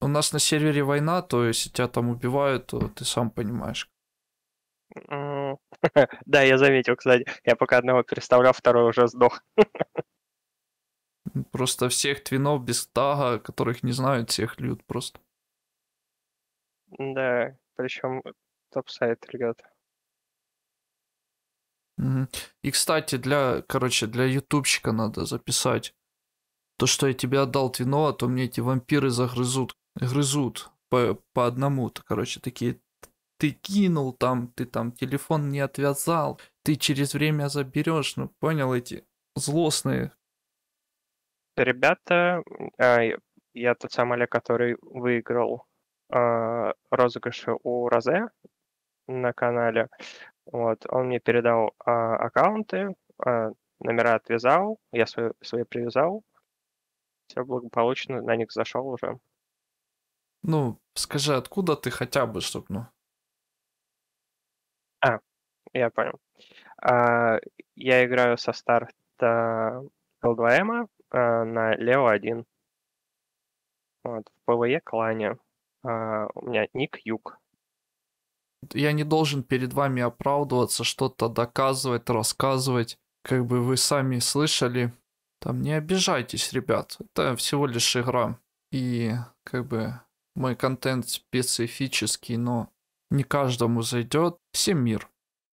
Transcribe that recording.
У нас на сервере война, то если тебя там убивают, то ты сам понимаешь. Да, я заметил, кстати. Я пока одного переставлял, второй уже сдох. Просто всех твинов без тага, которых не знают, всех льют просто. Да, причем топ-сайт. Мгм. И, кстати, для, короче, для ютубщика надо записать. То, что я тебе отдал твино, а то мне эти вампиры загрызут. Грызут по, по одному. То, короче, такие, ты кинул там, ты там телефон не отвязал, ты через время заберешь. Ну, понял, эти злостные. Ребята, а, я- тот самый Олег, который выиграл а, розыгрыши у Розе на канале. Вот, он мне передал а, аккаунты, а, номера отвязал, я свои, свои привязал. Все благополучно, на них зашел уже. Ну, скажи, откуда ты хотя бы, чтоб, ну... Я понял. А, я играю со старта L2M а, на Лео 1. Вот, в PvE клане. А, у меня ник Юг. я не должен перед вами оправдываться, что-то доказывать, рассказывать. Как бы вы сами слышали. Там не обижайтесь, ребят. Это всего лишь игра. И как бы мой контент специфический, но не каждому зайдет. Всем мир.